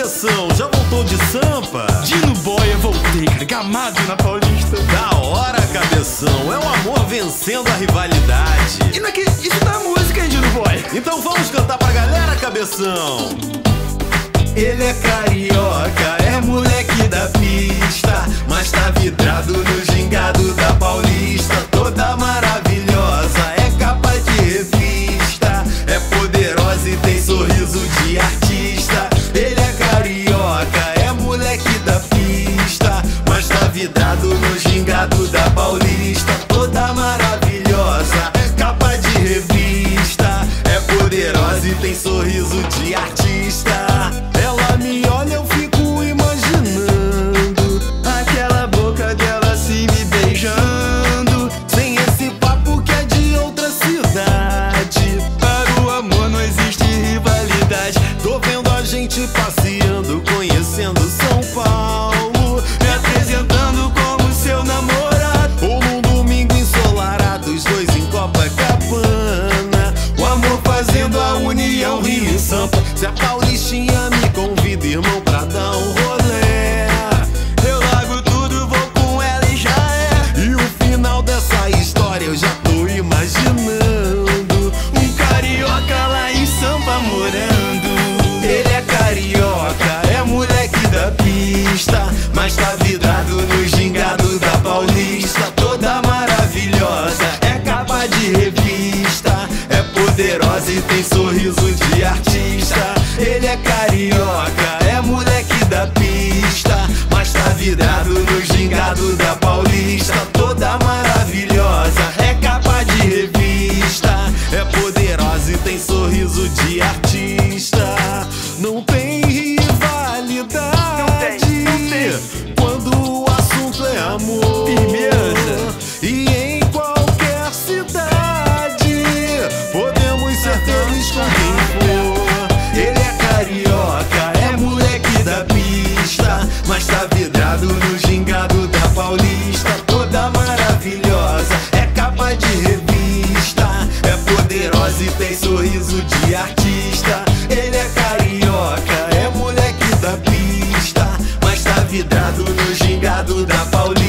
cabeção, já voltou de Sampa? Dino Boia, voltei, gamado na Paulista. Da hora, cabeção, é o amor vencendo a rivalidade. E naqui, é isso tá da música, hein, Dino Boia? Então vamos cantar pra galera, cabeção. Ele é carioca, vidrado no gingado da Paulina. Sampa. Se a Paulistinha me convida, irmão, Tem sorriso de artista. Ele é carioca, é moleque da pista. Mas tá vidrado no gingado da Paulista. Toda maravilhosa, é capa de revista. É poderosa e tem sorriso de artista. Não Ele é carioca, é moleque da pista. Mas tá vidrado no gingado da Paulista.